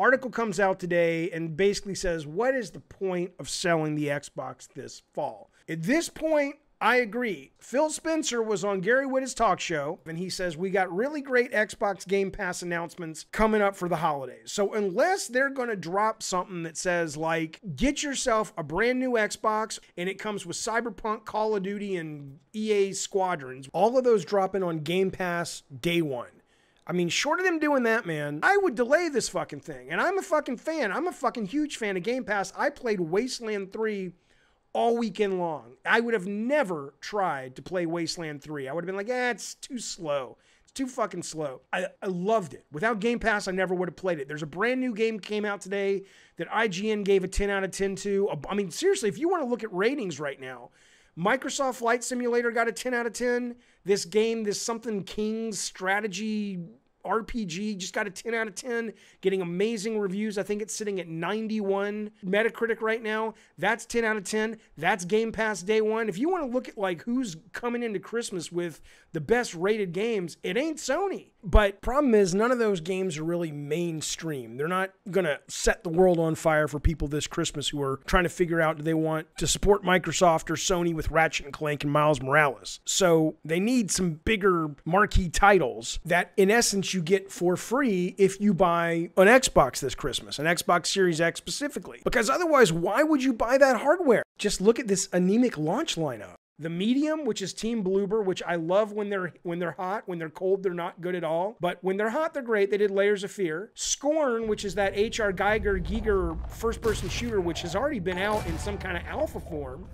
Article comes out today and basically says, What is the point of selling the Xbox this fall? At this point, I agree. Phil Spencer was on Gary Whitta's talk show, and he says we got really great Xbox Game Pass announcements coming up for the holidays. So unless they're going to drop something that says like get yourself a brand new Xbox and it comes with Cyberpunk, Call of Duty, and EA Squadrons, all of those dropping on Game Pass day one. I mean, short of them doing that, man, I would delay this fucking thing. And I'm a fucking fan. I'm a fucking huge fan of Game Pass. I played Wasteland 3 all weekend long. I would have never tried to play Wasteland 3. I would have been like, eh, it's too slow. It's too fucking slow. I, I loved it. Without Game Pass, I never would have played it. There's a brand new game came out today that IGN gave a 10 out of 10 to. I mean, seriously, if you want to look at ratings right now, Microsoft Flight Simulator got a 10 out of 10. This game, this something Kings strategy RPG just got a 10 out of 10, getting amazing reviews. I think it's sitting at 91 Metacritic right now. That's 10 out of 10. That's Game Pass day one. If you want to look at like who's coming into Christmas with the best rated games, it ain't Sony. But problem is none of those games are really mainstream. They're not going to set the world on fire for people this Christmas who are trying to figure out do they want to support Microsoft or Sony with Ratchet and Clank and Miles Morales. So they need some bigger marquee titles that in essence you get for free if you buy an Xbox this Christmas, an Xbox Series X specifically. Because otherwise, why would you buy that hardware? Just look at this anemic launch lineup. The medium, which is Team Bloober, which I love when they're when they're hot. When they're cold, they're not good at all. But when they're hot, they're great. They did Layers of Fear. Scorn, which is that H.R. Geiger Giger first-person shooter, which has already been out in some kind of alpha form.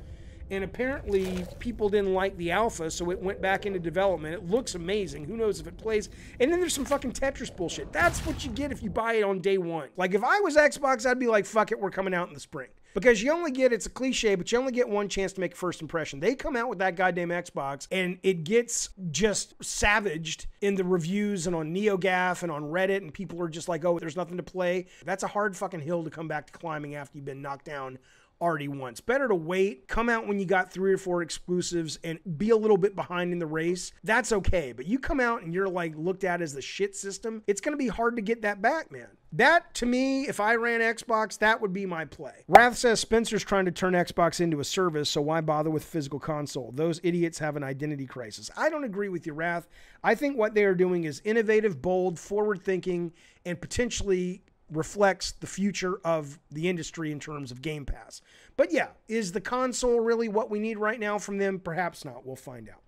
And apparently, people didn't like the alpha, so it went back into development. It looks amazing. Who knows if it plays? And then there's some fucking Tetris bullshit. That's what you get if you buy it on day one. Like, if I was Xbox, I'd be like, fuck it, we're coming out in the spring because you only get it's a cliche, but you only get one chance to make a first impression. They come out with that goddamn Xbox and it gets just savaged in the reviews and on NeoGAF and on Reddit, and people are just like, oh, there's nothing to play. That's a hard fucking hill to come back to climbing after you've been knocked down already once. Better to wait, come out when you got three or four exclusives and be a little bit behind in the race. That's okay. But you come out and you're like looked at as the shit system, it's going to be hard to get that back, man. That to me, if I ran Xbox, that would be my play. Wrath says Spencer's trying to turn Xbox into a service, so why bother with physical console? Those idiots have an identity crisis. I don't agree with you, Wrath. I think what they are doing is innovative, bold, forward thinking, and potentially reflects the future of the industry in terms of Game Pass. But yeah, is the console really what we need right now from them? Perhaps not. We'll find out.